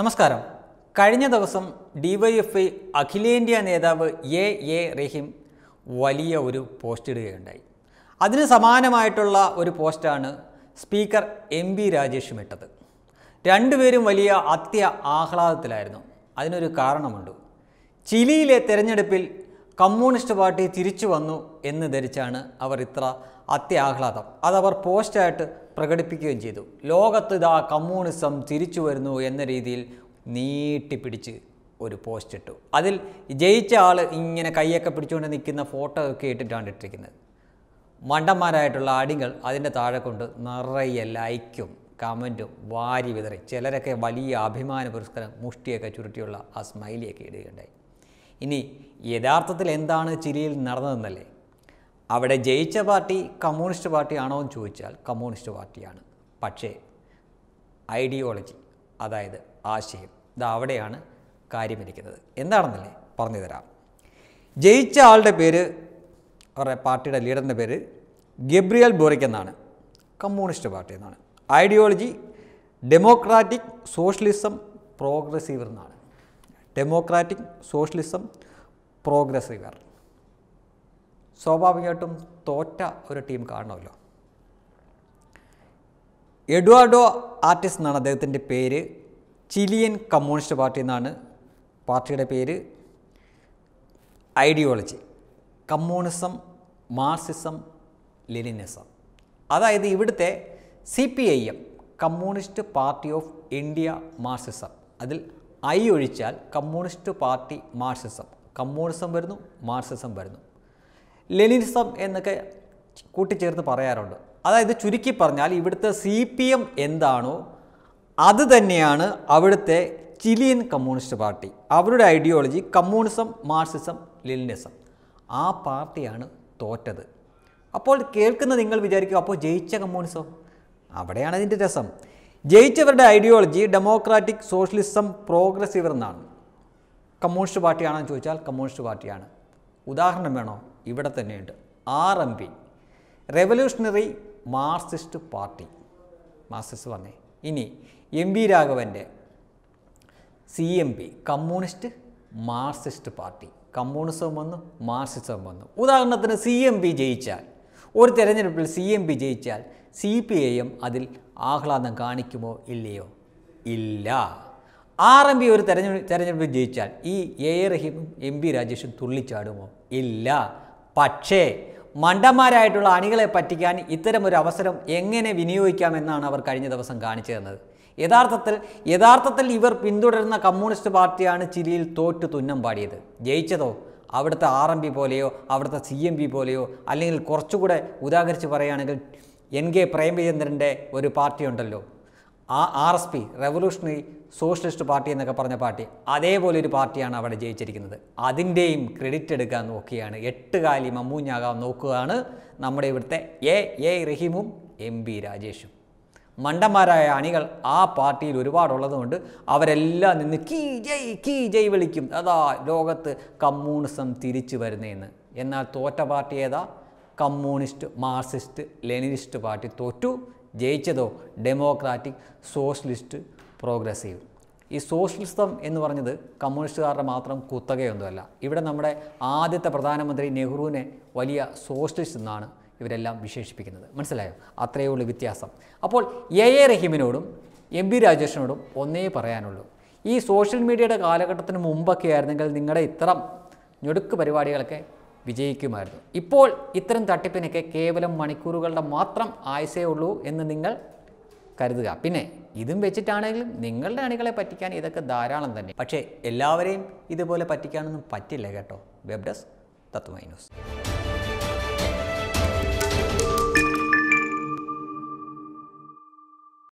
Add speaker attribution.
Speaker 1: നമസ്കാരം. കഴിഞ്ഞ ദിവസം ഡിവൈഎഫ്ഐ അഖിലേന്ത്യാ നേതാവ് എ എ റഹീം വലിയ ഒരു പോസ്റ്റ് ഇടുകയുണ്ടായി. അതിന് സമാനമായിട്ടുള്ള ഒരു പോസ്റ്റാണ് സ്പീക്കർ എം ബി രാജേഷും ഇട്ടത്. രണ്ടുപേരും വലിയ അത്യ ആഹ്ലാദത്തിലായിരുന്നു. അതിനൊരു കാരണമുണ്ട്. ചിലിയിലെ തെരഞ്ഞെടുപ്പിൽ കമ്മ്യൂണിസ്റ്റ് പാർട്ടി തിരിച്ചു വന്നു എന്ന് ധരിച്ചാണ് അവർ ഇത്ര അത്യാഹ്ലാദം. അതവർ പോസ്റ്റായിട്ട് പ്രകടിപ്പിക്കുകയും ചെയ്തു. ലോകത്ത് ഇതാ കമ്മ്യൂണിസം തിരിച്ചു വരുന്നു എന്ന രീതിയിൽ നീട്ടിപ്പിടിച്ച് ഒരു പോസ്റ്റ് ഇട്ടു. അതിൽ ജയിച്ച ആൾ ഇങ്ങനെ കൈയൊക്കെ പിടിച്ചുകൊണ്ട് നിൽക്കുന്ന ഫോട്ടോ ഒക്കെ ഇട്ടിട്ടാണ് ഇട്ടിരിക്കുന്നത്. മണ്ടന്മാരായിട്ടുള്ള അടികൾ അതിന്റെ താഴെ കൊണ്ട് നിറയെ ലൈക്കും കമന്റും വാരി വിതറി. ചിലരൊക്കെ വലിയ അഭിമാന പുരസ്കാരം മുഷ്ടിയൊക്കെ ചുരുട്ടിയുള്ള ആ സ്മൈലിയൊക്കെ ഇടുകയുണ്ടായി. ഇനി യഥാർത്ഥത്തിൽ എന്താണ് ചിലിയിൽ നടന്നതെന്നല്ലേ? അവിടെ ജയിച്ച പാർട്ടി കമ്മ്യൂണിസ്റ്റ് പാർട്ടിയാണോ എന്ന് ചോദിച്ചാൽ കമ്മ്യൂണിസ്റ്റ് പാർട്ടിയാണ്. പക്ഷേ ഐഡിയോളജി അതായത് ആശയം ഇത് അവിടെയാണ് കാര്യമിരിക്കുന്നത്. എന്താണെന്നല്ലേ പറഞ്ഞു തരാം. ജയിച്ച ആളുടെ പേര് അവരുടെ പാർട്ടിയുടെ ലീഡറിന്റെ പേര് ഗബ്രിയൽ ബോറിക് എന്നാണ്. കമ്മ്യൂണിസ്റ്റ് പാർട്ടി എന്നാണ്. ഐഡിയോളജി ഡെമോക്രാറ്റിക് സോഷ്യലിസം പ്രോഗ്രസീവർ എന്നാണ്. ഡെമോക്രാറ്റിക് സോഷ്യലിസം പ്രോഗ്രസീവർ സ്വാഭാവികമായിട്ടും തോറ്റ ഒരു ടീം കാണണമല്ലോ എഡ്വാർഡോ ആർട്ടിസ്റ്റ് എന്നാണ് അദ്ദേഹത്തിന്റെ പേര്. ചിലിയൻ കമ്മ്യൂണിസ്റ്റ് പാർട്ടി എന്നാണ് പാർട്ടിയുടെ പേര്. Ideology communism marxism Leninism. അതായത് ഇവിടുത്തെ C P I M communist party of India marxism. അതിൽ ഐ ഒഴിച്ചാൽ കമ്മ്യൂണിസ്റ്റ് പാർട്ടി മാർസിസം കമ്മ്യൂണിസം വരുന്നു മാർസിസം വരുന്നു. ലെനിനിസം എന്നൊക്കെ കൂട്ടിച്ചേർത്ത് പറയാറുണ്ട്. അതായത് ചുരുക്കി പറഞ്ഞാൽ ഇവിടുത്തെ സി പി എം എന്താണോ അത് തന്നെയാണ് അവിടുത്തെ ചിലിയൻ കമ്മ്യൂണിസ്റ്റ് പാർട്ടി. അവരുടെ ഐഡിയോളജി കമ്മ്യൂണിസം മാർസിസം ലെനിനിസം. ആ പാർട്ടിയാണ് തോറ്റത്. അപ്പോൾ കേൾക്കുന്ന നിങ്ങൾ വിചാരിക്കും അപ്പോൾ ജയിച്ച കമ്മ്യൂണിസം? അവിടെയാണ് അതിന്റെ രസം. ജയിച്ചവരുടെ ഐഡിയോളജി ഡെമോക്രാറ്റിക് സോഷ്യലിസം പ്രോഗ്രസീവർ എന്നാണ്. കമ്മ്യൂണിസ്റ്റ് പാർട്ടിയാണെന്ന് ചോദിച്ചാൽ കമ്മ്യൂണിസ്റ്റ് പാർട്ടിയാണ്. ഉദാഹരണം വേണോ? ഇവിടെ തന്നെയുണ്ട്. R M P revolutionary marxist party marxist പറഞ്ഞേ ഇനി M V രാഘവന്റെ C M P communist marxist party communism വന്നു മാർക്സിസം വന്നു. ഉദാഹരണത്തിന് സി എം പി ജയിച്ചാൽ ഒരു തെരഞ്ഞെടുപ്പിൽ സി എം പി ജയിച്ചാൽ സി പി ഐ എം അതിൽ ആഹ്ലാദം കാണിക്കുമോ ഇല്ലയോ? ഇല്ല. ആർ എം പി ഒരു തെരഞ്ഞെടുപ്പ് തെരഞ്ഞെടുപ്പിൽ ജയിച്ചാൽ ഈ എ എ റഹീമും എം പി രാജേഷും തുള്ളിച്ചാടുമോ? ഇല്ല. പക്ഷേ മണ്ടന്മാരായിട്ടുള്ള അണികളെ പറ്റിക്കാൻ ഇത്തരം ഒരു അവസരം എങ്ങനെ വിനിയോഗിക്കാമെന്നാണ് അവർ കഴിഞ്ഞ ദിവസം കാണിച്ചു തന്നത്. യഥാർത്ഥത്തിൽ യഥാർത്ഥത്തിൽ ഇവർ പിന്തുടരുന്ന കമ്മ്യൂണിസ്റ്റ് പാർട്ടിയാണ് ചിലിയിൽ തോറ്റു തുന്നം പാടിയത്. ജയിച്ചതോ? അവിടുത്തെ ആർ എം പി പോലെയോ അവിടുത്തെ സി എം പി പോലെയോ അല്ലെങ്കിൽ കുറച്ചുകൂടെ ഉദാഹരിച്ച് പറയുകയാണെങ്കിൽ എൻ കെ പ്രേമചന്ദ്രന്റെ ഒരു പാർട്ടി ഉണ്ടല്ലോ. ആ R S P revolutionary socialist party എന്നൊക്കെ പറഞ്ഞ പാർട്ടി അതേപോലെ ഒരു പാർട്ടിയാണ് അവിടെ ജയിച്ചിരിക്കുന്നത്. അതിന്റെയും ക്രെഡിറ്റ് എടുക്കാൻ നോക്കുകയാണ് എട്ട് കാലി മമ്മൂഞ്ഞാകാൻ നോക്കുകയാണ് നമ്മുടെ ഇവിടുത്തെ എ എ റഹീമും എം ബി രാജേഷും. മണ്ടന്മാരായ അണികൾ ആ പാർട്ടിയിൽ ഒരുപാടുള്ളതുകൊണ്ട് അവരെല്ലാം നിന്ന് കീ ജയ് കീ ജയ് വിളിക്കും. അതാ ലോകത്ത് കമ്മ്യൂണിസം തിരിച്ചു വരുന്നതെന്ന് എന്നാൽ തോറ്റ പാർട്ടി ഏതാ? Communist marxist Leninist party. തോറ്റു ജയിച്ചതോ? Democratic socialist progressive. ഈ സോഷ്യലിസം എന്ന് പറഞ്ഞത് കമ്മ്യൂണിസ്റ്റുകാരുടെ മാത്രം കുത്തകയൊന്നുമല്ല. ഇവിടെ നമ്മുടെ ആദ്യത്തെ പ്രധാനമന്ത്രി നെഹ്റുവിനെ വലിയ സോഷ്യലിസ്റ്റ് എന്നാണ് ഇവരെല്ലാം വിശേഷിപ്പിക്കുന്നത്. മനസ്സിലായോ? അത്രയേ ഉള്ളൂ വ്യത്യാസം. അപ്പോൾ എ എ റഹീമിനോടും എം ബി രാജേഷിനോടും ഒന്നേ പറയാനുള്ളൂ. ഈ സോഷ്യൽ മീഡിയയുടെ കാലഘട്ടത്തിന് മുമ്പൊക്കെ ആയിരുന്നെങ്കിൽ നിങ്ങളുടെ ഇത്തരം ഞൊടുക്ക് പരിപാടികളൊക്കെ വിജയിക്കുമായിരുന്നു. ഇപ്പോൾ ഇത്തരം തട്ടിപ്പിനൊക്കെ കേവലം മണിക്കൂറുകളുടെ മാത്രം ആയുസേ ഉള്ളൂ എന്ന് നിങ്ങൾ കരുതുക. പിന്നെ ഇതും വെച്ചിട്ടാണെങ്കിലും നിങ്ങളുടെ അണികളെ പറ്റിക്കാൻ ഇതൊക്കെ ധാരാളം തന്നെ. പക്ഷേ എല്ലാവരെയും ഇതുപോലെ പറ്റിക്കാനൊന്നും പറ്റില്ല കേട്ടോ. വെബ് ഡെസ്ക് തത്വമൈ ന്യൂസ്